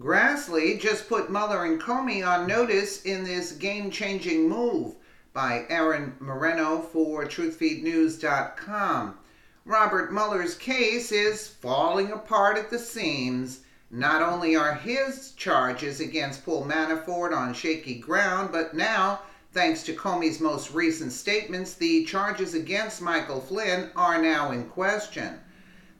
Grassley just put Mueller and Comey on notice in this game changing move by Aaron Moreno for TruthFeedNews.com. Robert Mueller's case is falling apart at the seams. Not only are his charges against Paul Manafort on shaky ground, but now, thanks to Comey's most recent statements, the charges against Michael Flynn are now in question.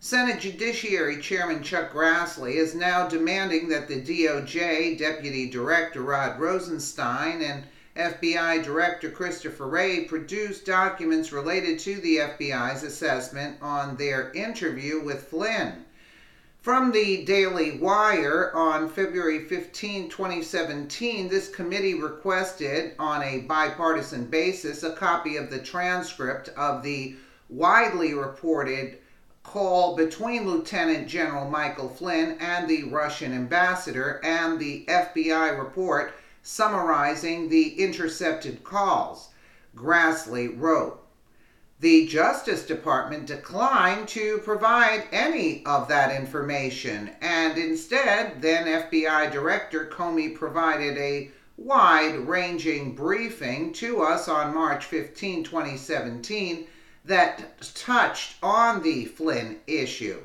Senate Judiciary Chairman Chuck Grassley is now demanding that the DOJ Deputy Director Rod Rosenstein and FBI Director Christopher Wray produce documents related to the FBI's assessment on their interview with Flynn. From the Daily Wire on February 15, 2017, this committee requested, on a bipartisan basis, a copy of the transcript of the widely reported call between Lieutenant General Michael Flynn and the Russian ambassador and the FBI report summarizing the intercepted calls. Grassley wrote, the Justice Department declined to provide any of that information, and instead, then FBI Director Comey provided a wide ranging briefing to us on March 15, 2017, that touched on the Flynn issue.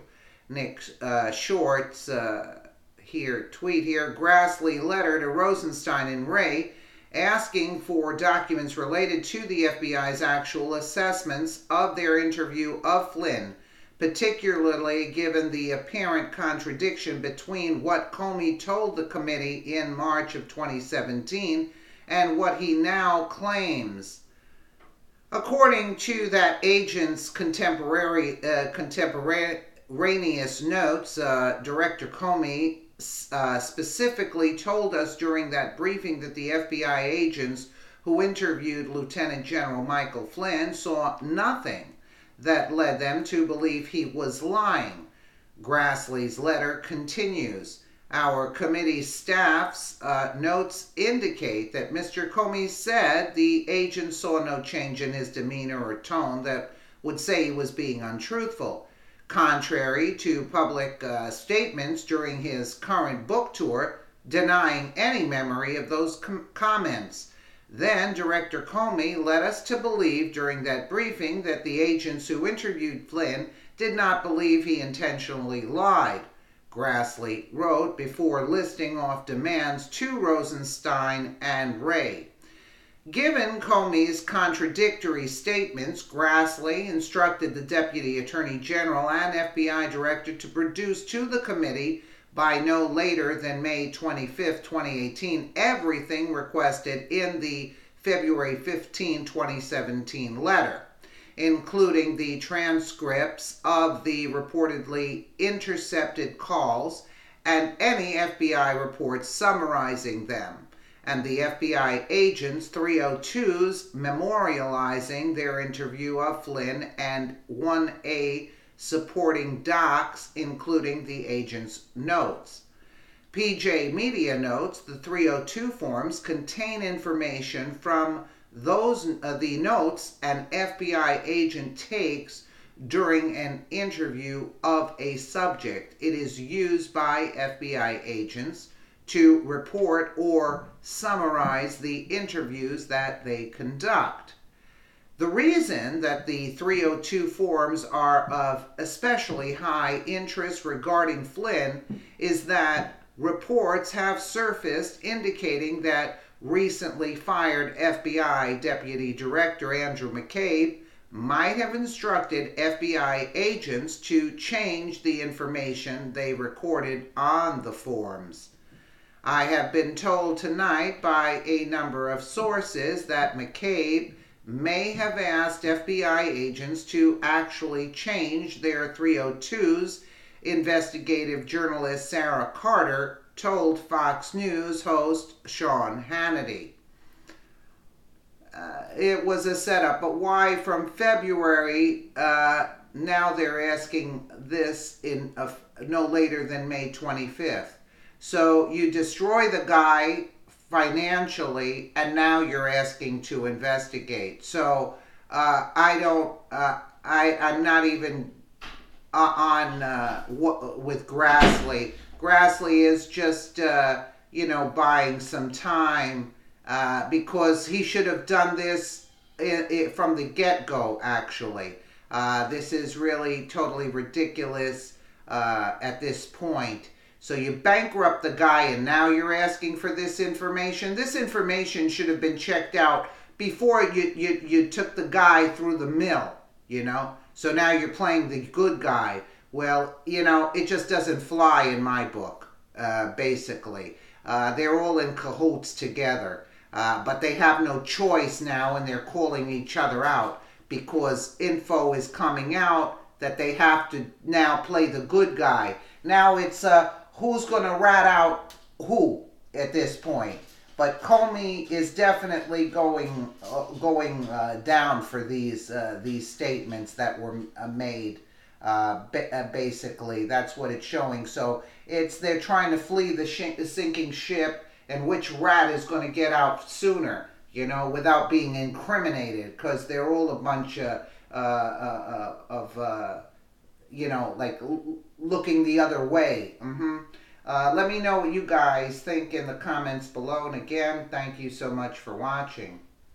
Nick uh, Short's uh, here tweet here Grassley letter to Rosenstein and Wray asking for documents related to the FBI's actual assessments of their interview of Flynn, particularly given the apparent contradiction between what Comey told the committee in March of 2017 and what he now claims. According to that agent's contemporary uh, contemporaneous notes, uh, Director Comey uh, specifically told us during that briefing that the FBI agents who interviewed Lieutenant General Michael Flynn saw nothing that led them to believe he was lying. Grassley's letter continues. Our committee staff's uh, notes indicate that Mr. Comey said the agent saw no change in his demeanor or tone that would say he was being untruthful. Contrary to public uh, statements during his current book tour, denying any memory of those com- comments. Then Director Comey led us to believe during that briefing that the agents who interviewed Flynn did not believe he intentionally lied. Grassley wrote before listing off demands to Rosenstein and Wray. Given Comey's contradictory statements, Grassley instructed the Deputy Attorney General and FBI Director to produce to the committee by no later than May 25, 2018, everything requested in the February 15, 2017 letter including the transcripts of the reportedly intercepted calls and any FBI reports summarizing them, and the FBI agents 302s memorializing their interview of Flynn and 1A supporting docs, including the agent's notes. PJ Media notes the 302 forms contain information from those uh, the notes an FBI agent takes during an interview of a subject. It is used by FBI agents to report or summarize the interviews that they conduct. The reason that the 302 forms are of especially high interest regarding Flynn is that reports have surfaced indicating that recently fired FBI Deputy Director Andrew McCabe might have instructed FBI agents to change the information they recorded on the forms. I have been told tonight by a number of sources that McCabe may have asked FBI agents to actually change their 302s, investigative journalist Sarah Carter told Fox News host Sean Hannity. Uh, it was a setup, but why from February? Uh, now they're asking this in a, no later than May 25th. So you destroy the guy financially, and now you're asking to investigate. So uh, I don't. Uh, I I'm not even uh, on uh, with Grassley Grassley is just, uh, you know, buying some time uh, because he should have done this i i from the get go, actually. Uh, this is really totally ridiculous uh, at this point. So you bankrupt the guy and now you're asking for this information. This information should have been checked out before you, you, you took the guy through the mill, you know? So now you're playing the good guy. Well, you know, it just doesn't fly in my book, uh, basically. Uh, they're all in cahoots together. Uh, but they have no choice now and they're calling each other out because info is coming out that they have to now play the good guy. Now it's uh, who's going to rat out who at this point. But Comey is definitely going uh, going uh, down for these uh, these statements that were made. Uh, ba- basically, that's what it's showing. So it's they're trying to flee the, sh- the sinking ship, and which rat is going to get out sooner, you know, without being incriminated, because they're all a bunch of of you know, like l- looking the other way. Mm-hmm. Uh, let me know what you guys think in the comments below. And again, thank you so much for watching.